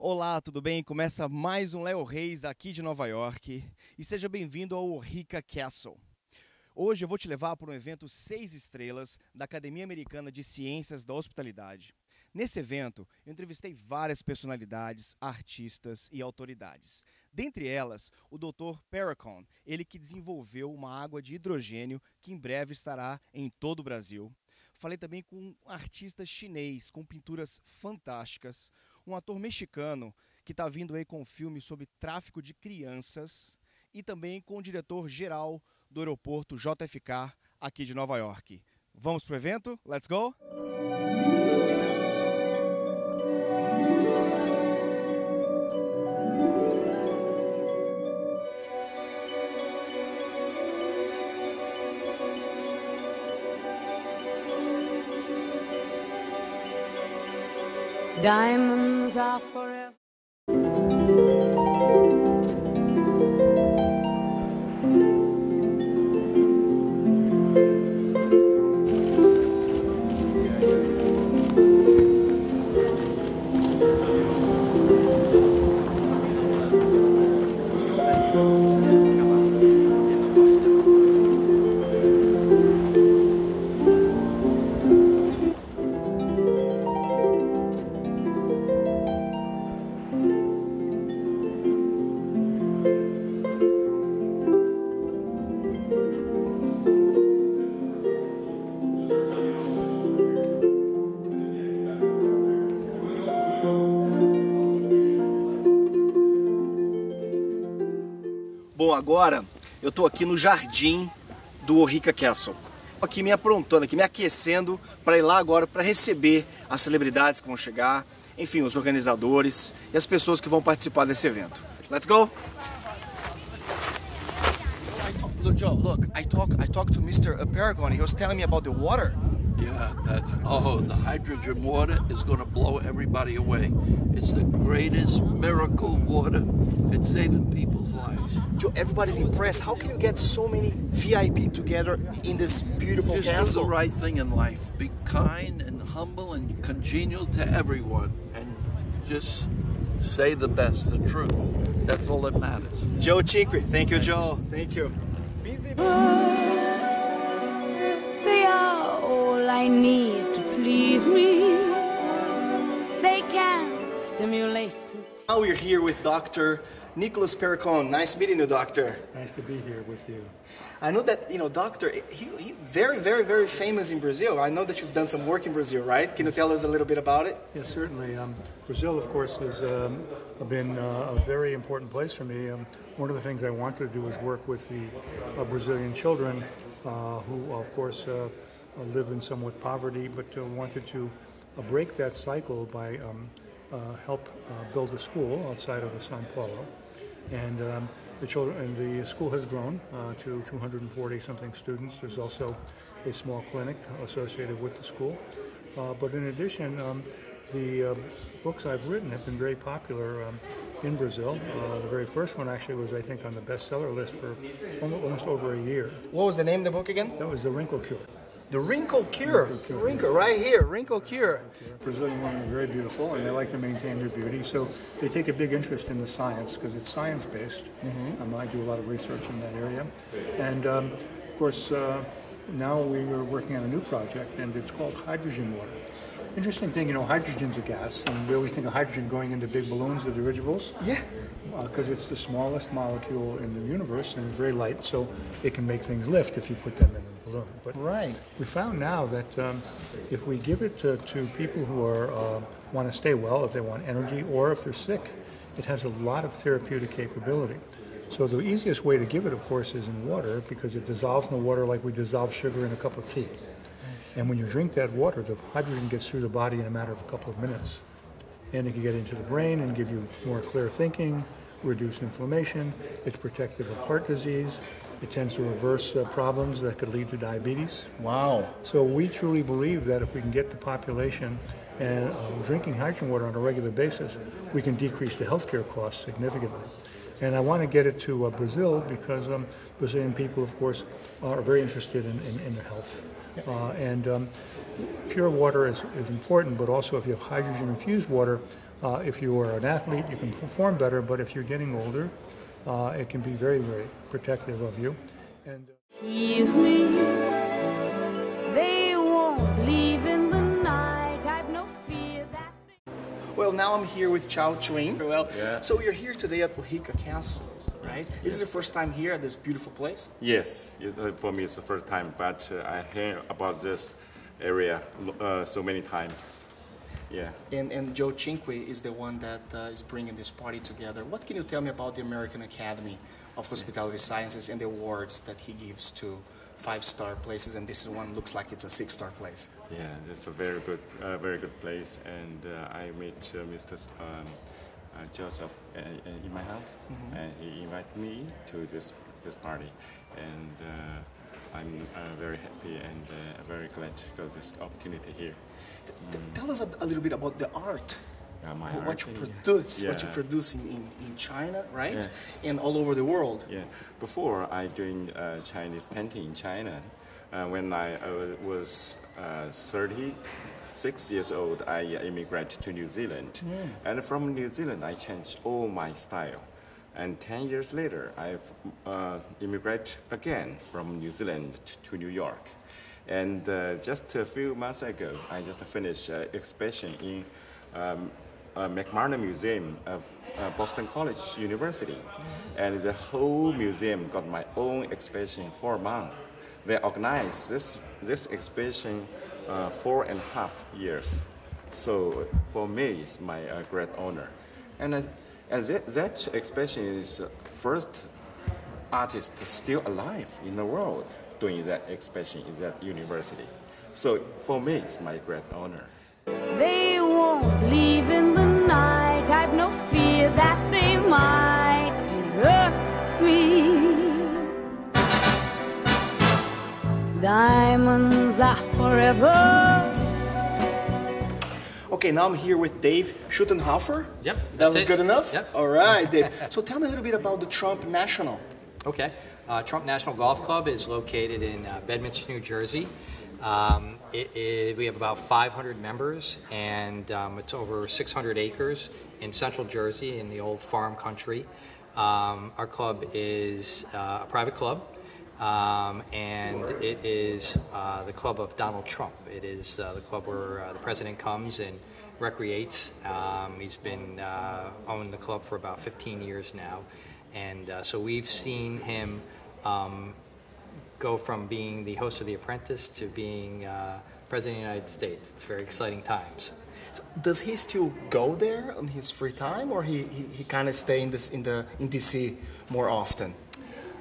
Olá, tudo bem? Começa mais um Léo Reis aqui de Nova York e seja bem-vindo ao Rica Castle. Hoje eu vou te levar para um evento seis estrelas da Academia Americana de Ciências da Hospitalidade. Nesse evento, eu entrevistei várias personalidades, artistas e autoridades. Dentre elas, o Dr. Perricone, ele que desenvolveu uma água de hidrogênio que em breve estará em todo o Brasil. Falei também com um artista chinês com pinturas fantásticas, um ator mexicano que está vindo aí com um filme sobre tráfico de crianças e também com o diretor geral do aeroporto JFK aqui de Nova York. Vamos pro evento? Let's go! Diamonds are forever. Agora eu estou aqui no jardim do Rica Castle. Aqui me aprontando, aqui me aquecendo para ir lá agora para receber as celebridades que vão chegar, enfim, os organizadores e as pessoas que vão participar desse evento. Let's go! Look, Joe, look, I talked I talked to Mr. Paragon. He was telling me about the water. Yeah, that, oh, the hydrogen water is going to blow everybody away. It's the greatest miracle water. It's saving people's lives. Joe, everybody's impressed. How can you get so many VIP together in this beautiful Just do castle? the right thing in life. Be kind and humble and congenial to everyone. And just say the best, the truth. That's all that matters. Joe Cinque. Thank you, Joe. Thank you. They are all I need to please me. They can stimulate. and Now we're here with Dr. Nicholas Perricone. Nice meeting you, Doctor. Nice to be here with you. I know that, you know, Doctor, he, he very, very, very famous in Brazil. I know that you've done some work in Brazil, right? Can you tell us a little bit about it? Yes, certainly. Um, Brazil, of course, has um, been uh, a very important place for me. Um, one of the things I wanted to do was work with the uh, Brazilian children uh, who, of course, uh, live in somewhat poverty, but uh, wanted to uh, break that cycle by um, help uh, build a school outside of São Paulo. And um, the children and the school has grown uh, to 240 something students. There's also a small clinic associated with the school. Uh, but in addition, um, the uh, books I've written have been very popular um, in Brazil. Uh, the very first one actually was, I think, on the bestseller list for almost, almost over a year. What was the name of the book again? That was The Wrinkle Cure. The Wrinkle Cure. Wrinkle Cure, Wrinkle, right here. Wrinkle Cure. Brazilian women are very beautiful and they like to maintain their beauty, so they take a big interest in the science because it's science based. Um, I do a lot of research in that area. And um, of course, uh, now we are working on a new project and it's called hydrogen water. Interesting thing, you know, hydrogen's a gas, and we always think of hydrogen going into big balloons, the dirigibles. Yeah. because it's the smallest molecule in the universe and it's very light, so it can make things lift if you put them in But Right. we found now that um, if we give it to, to people who are uh, want to stay well, if they want energy, or if they're sick, it has a lot of therapeutic capability. So the easiest way to give it, of course, is in water because it dissolves in the water like we dissolve sugar in a cup of tea. And when you drink that water, the hydrogen gets through the body in a matter of a couple of minutes. And it can get into the brain and give you more clear thinking, reduce inflammation. It's protective of heart disease. It tends to reverse uh, problems that could lead to diabetes. Wow. So we truly believe that if we can get the population and uh, drinking hydrogen water on a regular basis, we can decrease the healthcare costs significantly. And I want to get it to uh, Brazil because um, Brazilian people, of course, are very interested in, in, in their health. Uh, and um, pure water is, is important, but also if you have hydrogen infused water, uh, if you are an athlete, you can perform better, but if you're getting older, uh, it can be very, very protective of you. And uh, Tease me. They won't leave in the night. I've no fear that they. Well, now I'm here with Cao Jun. Well, so you're here today at Oheka Castle, right? This is the first time here at this beautiful place. Yes, uh, for me it's the first time, but uh, I hear about this area uh, so many times. Yeah. And, and Joe Cinque is the one that uh, is bringing this party together. What can you tell me about the American Academy of Hospitality Sciences and the awards that he gives to five-star places? And this one looks like it's a six-star place. Yeah, it's a very good, uh, very good place, and uh, I met uh, Mr. Um, uh, Joseph uh, in my house, and he invited me to this this party, and uh, I'm uh, very happy and uh, very glad to get this opportunity here. Tell us a, a little bit about the art. Uh, my What art, you yeah. produce, what you Yeah. produce in, in, in China, right? Yeah. And all over the world. Yeah, before I doing uh, Chinese painting in China, uh, when I uh, was uh, 36 years old, I immigrated to New Zealand, and from New Zealand I changed all my style. And 10 years later, I've uh, immigrated again from New Zealand to New York. And uh, just a few months ago, I just finished uh, exhibition in um, uh, Museum of uh, Boston College University. And the whole museum got my own exhibition for a month. They organized this, this exhibition uh, four and a half years. So for me, it's my uh, great honor. And, uh, and that, that exhibition is first artist still alive in the world doing that exhibition in that university. So for me, it's my great honor. They won't leave in the night. I've no fear that they might desert me. Diamonds are forever. Okay, now I'm here with Dave Schutzenhofer. Yep, That was it. good enough? Yep. All right, Dave. So tell me a little bit about the Trump National. Okay. Uh, Trump National Golf Club is located in uh, Bedminster, New Jersey. Um, it, it, we have about 500 members, and um, it's over 600 acres in central Jersey in the old farm country. Um, our club is uh, a private club, um, and it is uh, the club of Donald Trump. It is uh, the club where uh, the president comes and recreates. Um, he's been uh, the club for about 15 years now, and uh, so we've seen him um, go from being the host of The Apprentice to being uh, president of the United States. It's very exciting times. So does he still go there on his free time, or he, he, he kind of stay in this in the in DC more often?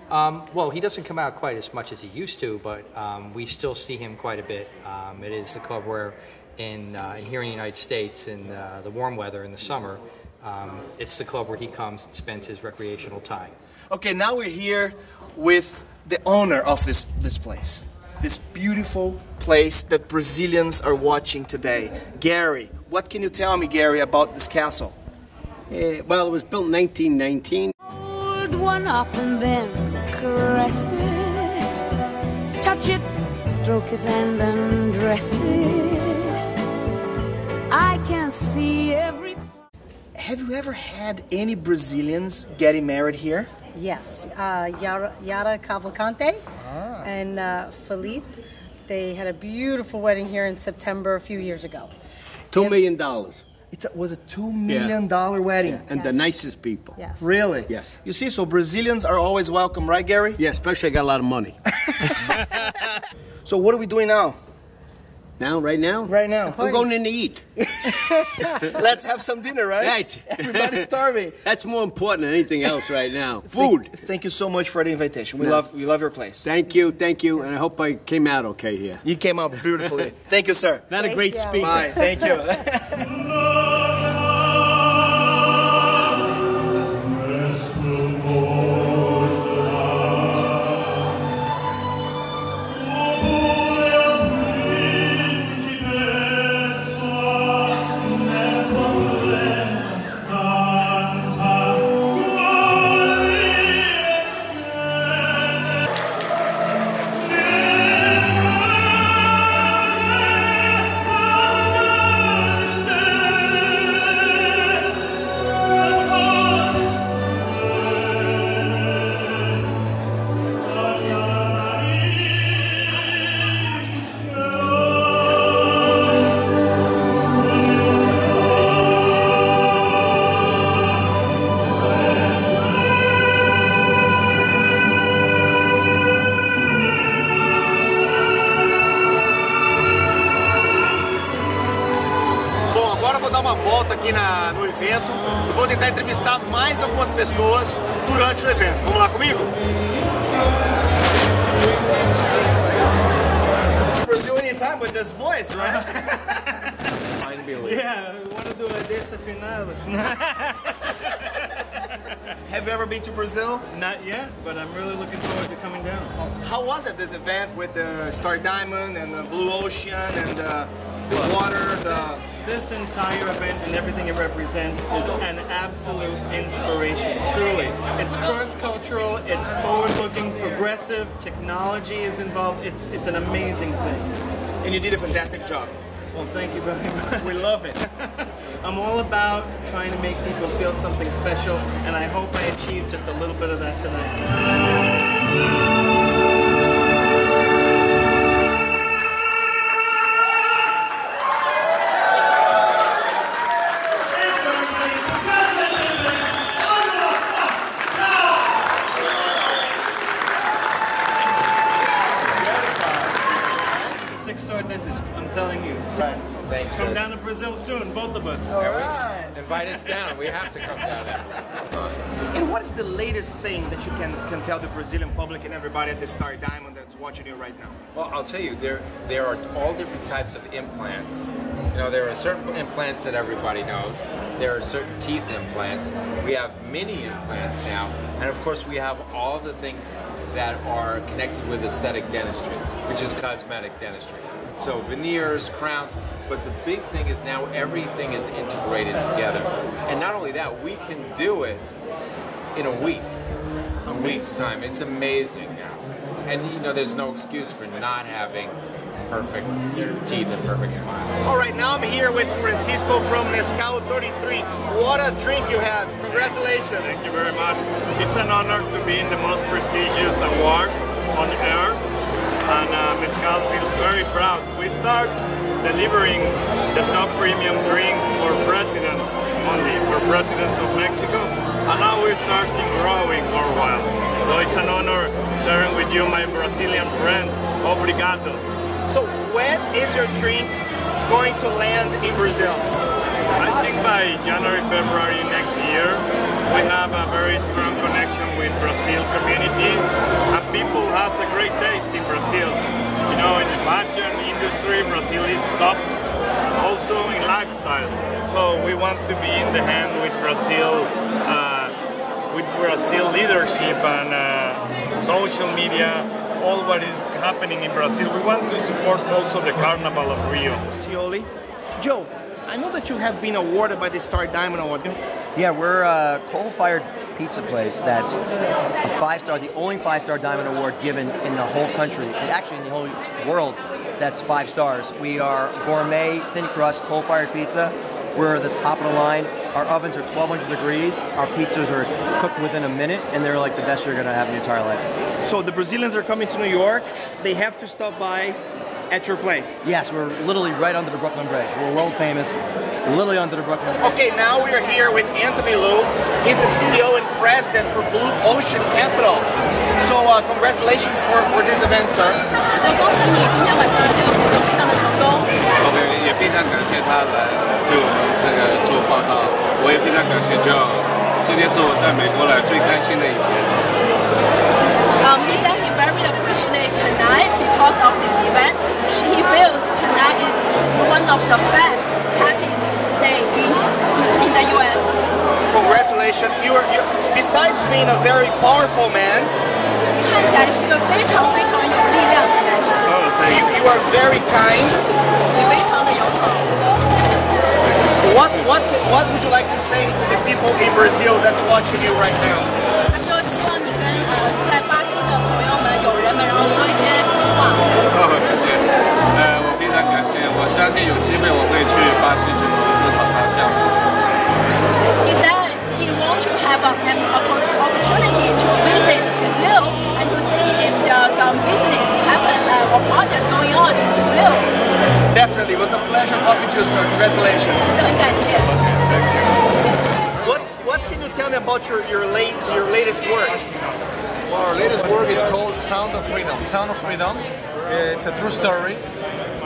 Um, well, he doesn't come out quite as much as he used to, but um, we still see him quite a bit. Um, it is the club where, in, uh, in here in the United States, in uh, the warm weather in the summer, um, it's the club where he comes and spends his recreational time. Okay, now we're here with the owner of this this place, this beautiful place that Brazilians are watching today. Gary, what can you tell me, Gary, about this castle? Eh, well, it was built in 1919. Hold one up and then caress it. Touch it, stroke it, and undress it. I can see every. Have you ever had any Brazilians getting married here? Yes, uh, Yara, Yara Cavalcante and uh, Philippe. They had a beautiful wedding here in September a few years ago. Two million dollars. It was a two million dollar wedding. And the nicest people. Yes. Really? Yes. You see, so Brazilians are always welcome, right, Gary? Yeah, especially I got a lot of money. So what are we doing now? Now, right now? Right now. We're going in to eat. Let's have some dinner, right? Right. Everybody's starving. That's more important than anything else right now. Food. Thank, thank you so much for the invitation. We No. love we love your place. Thank you, thank you, and I hope I came out okay here. You came out beautifully. thank you, sir. Not a great you. speaker. Bye. Thank you. Voice, right? Yeah, we want to do a dessa final. Have you ever been to Brazil? Not yet, but I'm really looking forward to coming down. How was it this event with the Star Diamond and the Blue Ocean and uh, the water? The This entire event and everything it represents is an absolute inspiration, truly. It's cross-cultural, it's forward-looking, progressive, technology is involved. It's, it's an amazing thing. and you did a fantastic job. Well, thank you very much. We love it. I'm all about trying to make people feel something special, and I hope I achieved just a little bit of that tonight. Thing that you can, can tell the Brazilian public and everybody at the Star Diamond that's watching you right now? Well, I'll tell you, there there are all different types of implants. You know, there are certain implants that everybody knows. There are certain teeth implants. We have mini implants now, and of course, we have all the things that are connected with aesthetic dentistry, which is cosmetic dentistry. So veneers, crowns, but the big thing is now everything is integrated together. And not only that, we can do it in a week, week's time. It's amazing now. And you know, there's no excuse for not having perfect teeth and perfect smile. All right, now I'm here with Francisco from Mezcal 33. What a drink you have. Congratulations. Thank you very much. It's an honor to be in the most prestigious award on earth, and uh, Mezcal feels very proud. We start delivering the top premium drink for presidents only, for presidents of Mexico, and now we're starting growing worldwide. So it's an honor sharing with you, my Brazilian friends. Obrigado. So when is your drink going to land in Brazil? I think by January, February next year, we have a very strong connection with Brazil community, and people has a great taste in Brazil. You know, in the fashion industry, Brazil is top. Also in lifestyle, so we want to be in the hand with Brazil, uh, with Brazil leadership and uh, social media, all what is happening in Brazil. We want to support also the Carnival of Rio. Ciolli. Joe, I know that you have been awarded by the Star Diamond Award. Yeah, we're a coal-fired pizza place that's a five-star, the only five-star Diamond Award given in the whole country, and actually in the whole world. That's five stars. We are gourmet, thin crust, coal-fired pizza. We're the top of the line. Our ovens are 1,200 degrees. Our pizzas are cooked within a minute, and they're like the best you're gonna have in your entire life. So the Brazilians are coming to New York. They have to stop by at your place. Yes, we're literally right under the Brooklyn Bridge. We're world famous, literally under the Brooklyn Bridge. Okay, now we are here with Antony Liu. He's the CEO and president for Blue Ocean Capital. So uh, congratulations for, for this event, sir. 所以恭喜你今天晚上的这个活动非常的成功。OK，也非常感谢他来对我们这个做报道，我也非常感谢 Joe。今天是我在美国来最开心的一天。Um, he appreciate tonight because of this event. She feels tonight is one of the best happiness day in, in the U.S. Congratulations. You are, you, besides being a very powerful man, you, you are very kind. What, what, what would you like to say to the people in Brazil that's watching you right now? 友人们，然后说一些话。哦，谢谢。呃，我非常感谢，我相信有机会我会去巴西去投资讨他项目。 He said he wants to have a, an oppor- opportunity to visit Brazil and to see if there's some business happen uh, or project going on in Brazil. Definitely. It was a pleasure talking to you, sir. Congratulations. 这很感谢。 What, what can you tell me about your, your, late, your latest work? Our latest work is called Sound of Freedom. Sound of Freedom. It's a true story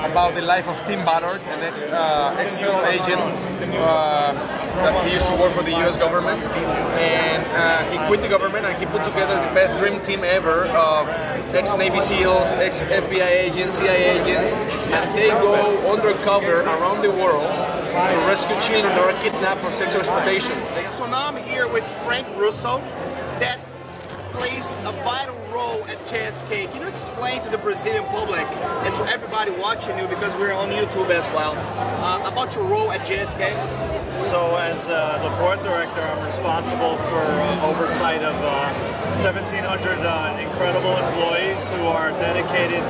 about the life of Tim Ballard, an ex, uh, external agent uh, that he used to work for the U.S. government, and uh, he quit the government and he put together the best dream team ever of ex-Navy SEALs, ex-FBI agents, CIA agents, and they go undercover around the world to rescue children that are kidnapped for sexual exploitation. So now I'm here with Frank Russo, that plays a vital role at JFK. Can you explain to the Brazilian public and to everybody watching you, because we're on YouTube as well, uh, about your role at JFK? So as uh, the port director, I'm responsible for uh, oversight of uh, 1,700 uh, incredible employees who are dedicated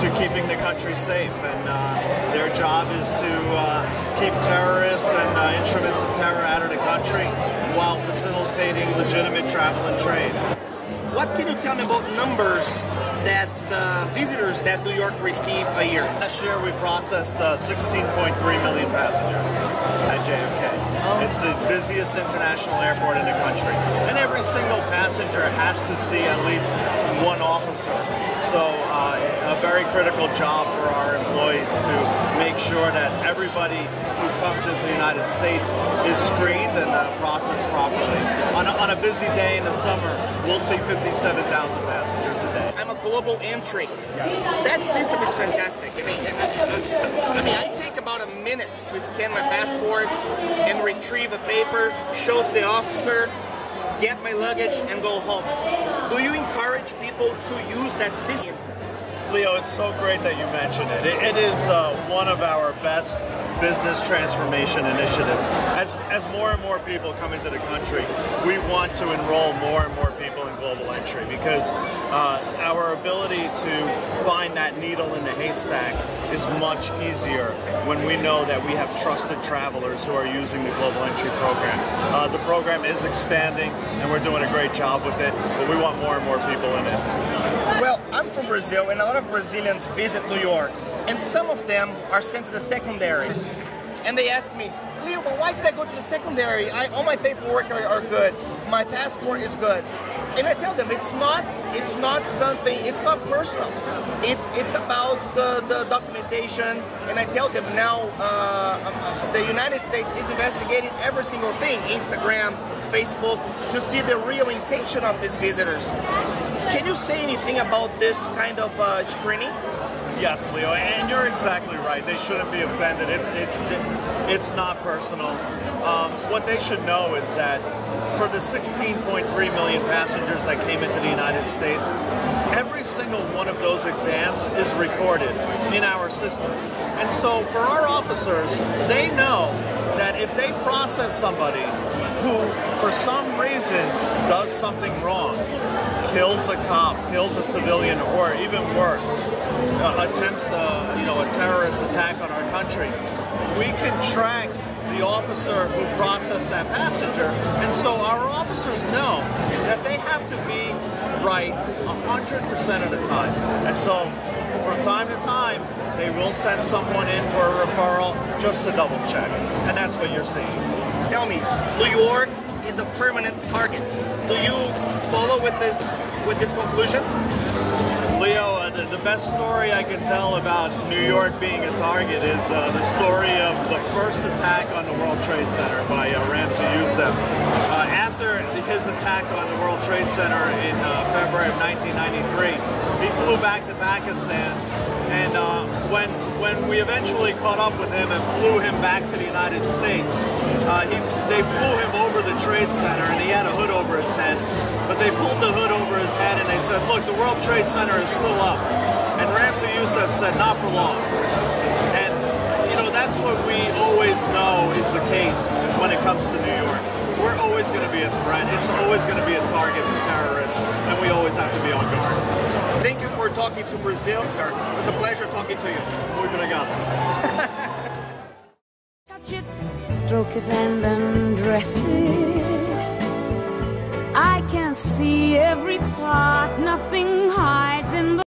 to keeping the country safe. And uh, their job is to uh, keep terrorists and instruments of terror out of the country while facilitating legitimate travel and trade. What can you tell me about numbers that uh, visitors that New York receive a year? Last year we processed uh, 16.3 million passengers at JFK. Oh. It's the busiest international airport in the country. And every single passenger has to see at least one officer. So uh, very critical job for our employees to make sure that everybody who comes into the United States is screened and uh, processed properly. On a, on a busy day in the summer, we'll see 57,000 passengers a day. I'm a global entry. That system is fantastic. I mean, I mean, I take about a minute to scan my passport and retrieve a paper, show to the officer, get my luggage, and go home. Do you encourage people to use that system? Leo, it's so great that you mentioned it. it, it is uh, one of our best business transformation initiatives. As, as more and more people come into the country, we want to enroll more and more people in global entry because uh, our ability to find that needle in the haystack is much easier when we know that we have trusted travelers who are using the global entry program. Uh, the program is expanding and we're doing a great job with it, but we want more and more people in it. Well, I'm from Brazil and a lot of Brazilians visit New York and some of them are sent to the secondary. And they ask me, Leo, but why did I go to the secondary? I, all my paperwork are, are good. My passport is good. And I tell them it's not it's not something it's not personal. It's it's about the, the documentation. And I tell them now uh, uh, the United States is investigating every single thing, Instagram, Facebook, to see the real intention of these visitors. Can you say anything about this kind of uh, screening? Yes, Leo, and you're exactly right. They shouldn't be offended. It's it's it's not personal. Um, what they should know is that for the 16.3 million passengers that came into the United States, every single one of those exams is recorded in our system. And so for our officers, they know that if they process somebody who, for some reason, does something wrong, kills a cop, kills a civilian, or even worse, uh, attempts a, uh, you know, a terrorist attack on our country, we can track the officer who processed that passenger. And so our officers know that they have to be right 100% of the time. And so from time to time, they will send someone in for a referral just to double check. And that's what you're seeing. Tell me, New York is a permanent target. Do you follow with this with this conclusion? Leo, the, best story I can tell about New York being a target is uh, the story of the first attack on the World Trade Center by uh, Ramzi Youssef. Uh, after his attack on the World Trade Center in uh, February of 1993, he flew back to Pakistan and uh, when when we eventually caught up with him and flew him back to the United States, uh, he, they flew him over the Trade Center and he had a hood over his head. But they pulled the hood over his head and they said, look, the World Trade Center is still up. And Ramzi Youssef said, not for long. And, you know, that's what we always know is the case when it comes to New York we're always going to be a threat. It's always going to be a target for terrorists, and we always have to be on guard. Thank you for talking to Brazil, sir. It was a pleasure talking to you. Muito obrigado. stroke it and undress it. I can see every part, nothing hides in the